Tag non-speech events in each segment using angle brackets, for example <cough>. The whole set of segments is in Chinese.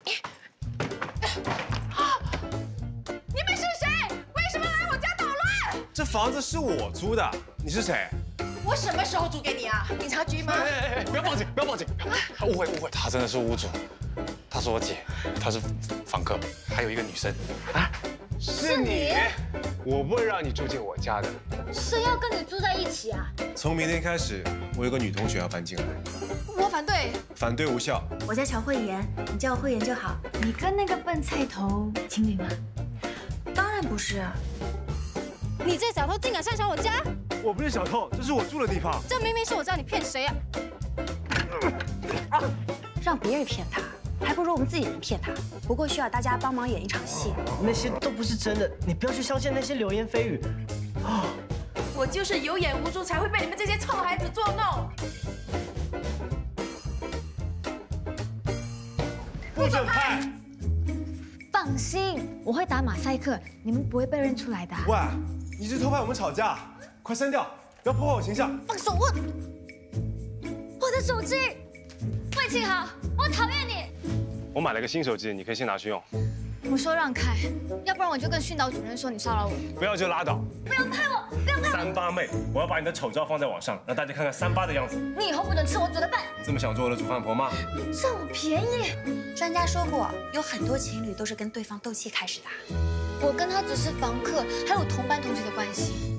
<coughs> 你们是谁？为什么来我家捣乱？这房子是我租的，你是谁？我什么时候租给你啊？警察局吗？哎哎哎！不要报警！不要报警！误会误会，她真的是屋主，她是我姐，她是房客，还有一个女生。啊，是你？我不会让你住进我家的。谁要跟你住在一起啊？从明天开始，我有个女同学要搬进来，我反对。反对无效。我叫乔慧妍，你叫我慧妍就好。你跟那个笨菜头情侣吗？当然不是。你这小偷竟敢擅闯我家！我不是小偷，这是我住的地方。这明明是我知道你骗谁啊！让别人骗他，还不如我们自己人骗他。不过需要大家帮忙演一场戏。那些都不是真的，你不要去相信那些流言蜚语。啊我就是有眼无珠，才会被你们这些臭孩子捉弄。不准拍！放心，我会打马赛克，你们不会被认出来的。喂，你是偷拍我们吵架，快删掉，不要破坏我形象。放手！我我的手机，魏庆豪，我讨厌你。我买了个新手机，你可以先拿去用。我说让开，要不然我就跟训导主任说你骚扰我。不要就拉倒。不要拍我！不要拍我！三八妹，我要把你的丑照放在网上，让大家看看三八的样子。你以后不准吃我煮的饭。你这么想做我的煮饭婆吗？占我便宜！专家说过，有很多情侣都是跟对方斗气开始的。我跟他只是房客，还有同班同学的关系。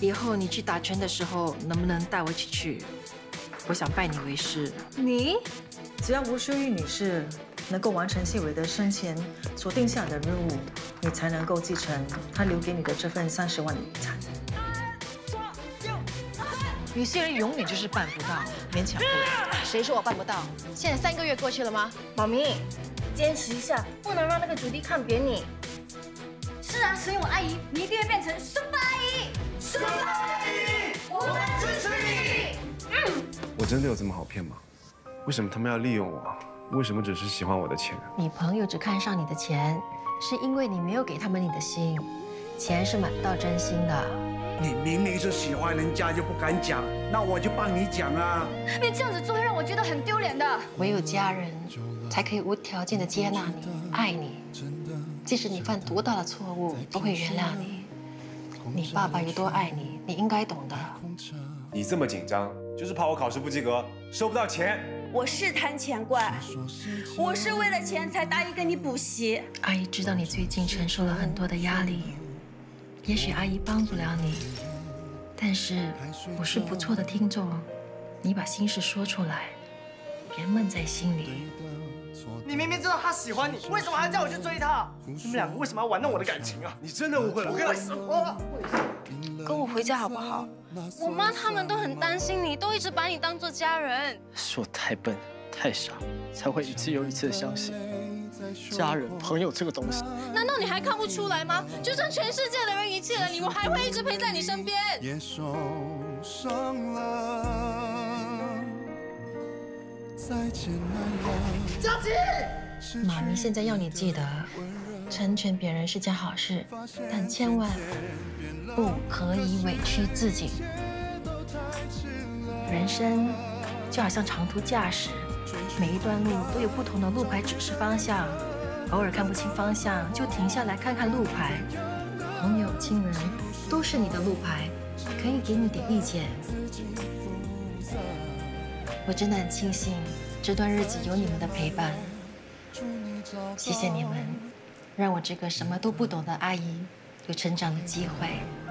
以后你去打拳的时候，能不能带我一起去？我想拜你为师。你只要吴淑玉女士能够完成谢伟德生前所定下的任务，你才能够继承他留给你的这份三十万的遗产。有些人永远就是办不到，勉强不来。谁说我办不到？现在三个月过去了吗？妈咪，坚持一下，不能让那个主题看扁你。是啊，所以我阿姨，你一定会变成 super 阿姨。super 我真的有这么好骗吗？为什么他们要利用我？为什么只是喜欢我的钱？你朋友只看上你的钱，是因为你没有给他们你的心。钱是买不到真心的。你明明是喜欢人家就不敢讲，那我就帮你讲啊！你这样子做会让我觉得很丢脸的。唯有家人才可以无条件的接纳你、爱你，即使你犯多大的错误，都会原谅你。你爸爸有多爱你，你应该懂的。你这么紧张，就是怕我考试不及格，收不到钱。我是贪钱怪，我是为了钱才答应跟你补习。阿姨知道你最近承受了很多的压力。也许阿姨帮不了你，但是我是不错的听众。你把心事说出来，别闷在心里。你明明知道他喜欢你，为什么还叫我去追他？你们两个为什么要玩弄我的感情啊？你真的误会了，我跟他说。跟我回家好不好？我妈他们都很担心你，都一直把你当做家人。是我太笨太傻，才会一次又一次的相信家人朋友这个东西。难道你还看不出来吗？就算全世界的人遗弃了你，我还会一直陪在你身边。佳琪，妈咪现在要你记得，成全别人是件好事，但千万不可以委屈自己。人生就好像长途驾驶，每一段路都有不同的路牌指示方向，偶尔看不清方向就停下来看看路牌。朋友、亲人都是你的路牌，可以给你点意见。我真的很庆幸这段日子有你们的陪伴，谢谢你们，让我这个什么都不懂的阿姨有成长的机会。